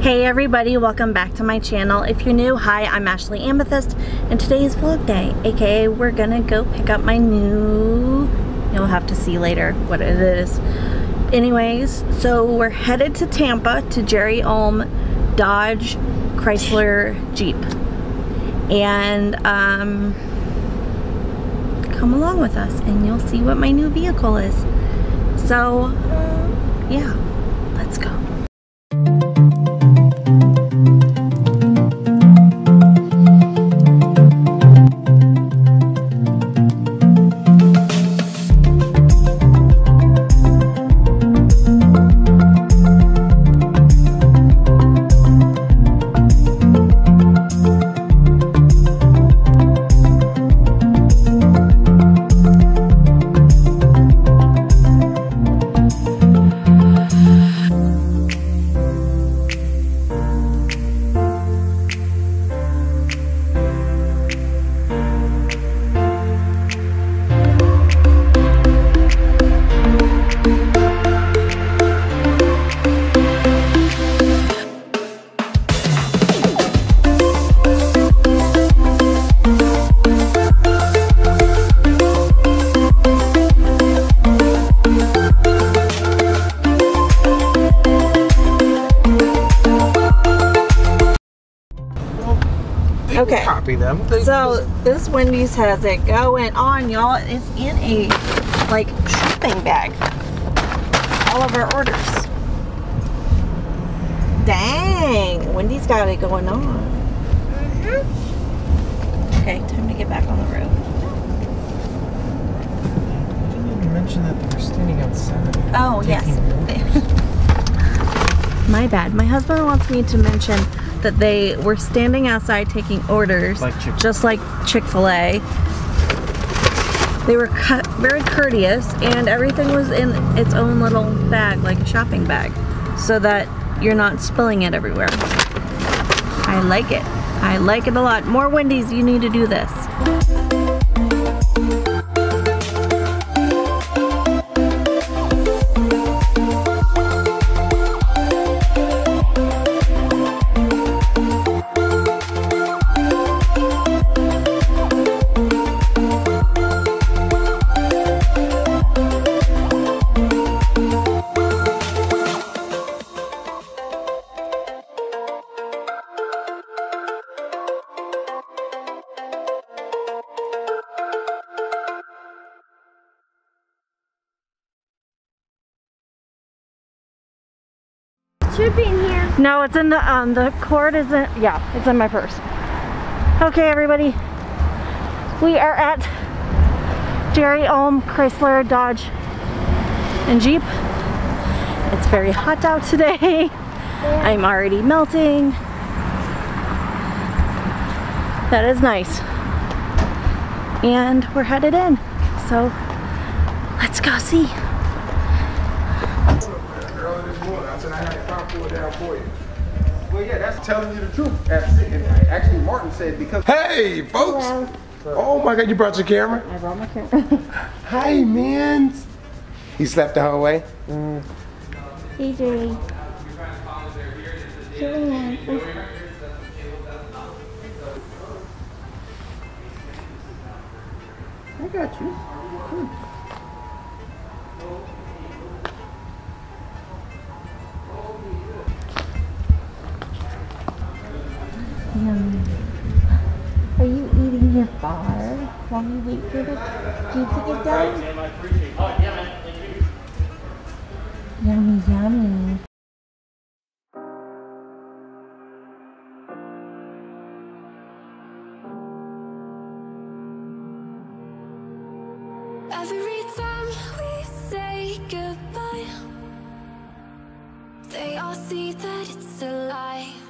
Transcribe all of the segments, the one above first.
Hey everybody, welcome back to my channel. If you're new, hi, I'm Ashley Amethyst, and today is vlog day, aka we're gonna go pick up my new, you'll have to see later what it is. Anyways, so we're headed to Tampa to Jerry Ulm Dodge Chrysler Jeep. And um, come along with us and you'll see what my new vehicle is. So, yeah, Okay. Copy them. They So this Wendy's has it going on, y'all. It's in a like shopping bag. All of our orders. Dang, Wendy's got it going on. Mm-hmm. Okay, time to get back on the road. didn't even mention that they were standing outside. Oh yes. My bad. My husband wants me to mention that they were standing outside taking orders, Like just like Chick Fil A. They were cut very courteous, and everything was in its own little bag, like a shopping bag, so that you're not spilling it everywhere. I like it. I like it a lot. More Wendy's, you need to do this. No, it's in the um the cord isn't yeah, it's in my purse. Okay everybody. We are at Jerry Ulm Chrysler Dodge and Jeep. It's very hot out today. I'm already melting. That is nice. And we're headed in. So let's go see. This. I said I had a car pulled down for you. Well, yeah, that's telling you the truth. That's it. And actually, Martin said because. Hey, folks! Oh my God, you brought your camera? I brought my camera. Hi, man. He slept the whole way. Chilling out. I got you. Are you eating your bar while you wait for the jeep to get done? Yummy, yummy. Every time we say goodbye, they all see that it's a lie.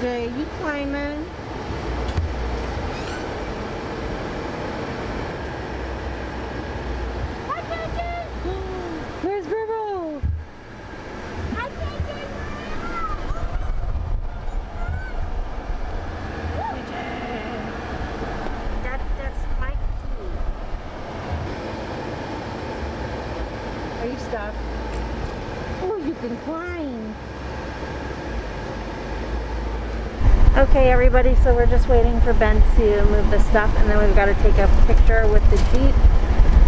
KJ, you climbing? Where's? That, that's my key. Are you stuck? Oh, you can climb. Okay, everybody, so we're just waiting for Ben to move the stuff, and then we've got to take a picture with the Jeep,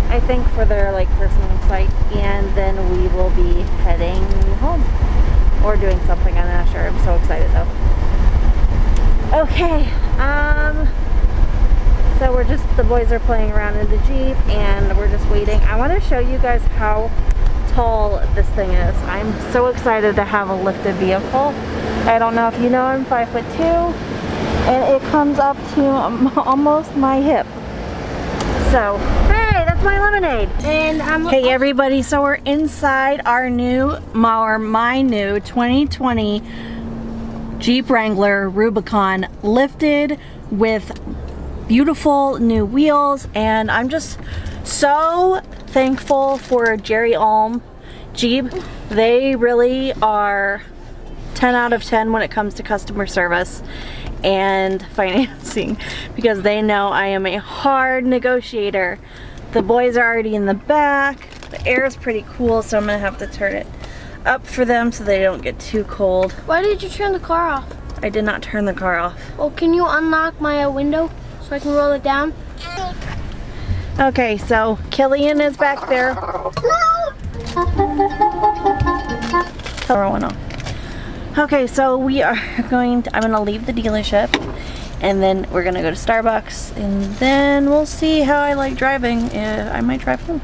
I think, for their, like, personal site, and then we will be heading home, or doing something, I'm not sure, I'm so excited, though. Okay, um, so we're just, the boys are playing around in the Jeep, and we're just waiting. I want to show you guys how tall this thing is. I'm so excited to have a lifted vehicle. I don't know if you know, I'm five foot two, and it comes up to almost my hip. So, hey, that's my lemonade. And I'm Hey everybody, so we're inside our new, our my new 2020 Jeep Wrangler Rubicon lifted with beautiful new wheels and I'm just so thankful for Jerry Ulm Jeep. They really are 10 out of 10 when it comes to customer service and financing because they know I am a hard negotiator. The boys are already in the back. The air is pretty cool so I'm gonna have to turn it up for them so they don't get too cold. Why did you turn the car off? I did not turn the car off. Well, can you unlock my uh, window so I can roll it down? Okay, so Killian is back there. Power went off. Okay, so we are going to, I'm gonna leave the dealership and then we're gonna go to Starbucks and then we'll see how I like driving. Uh, I might drive home.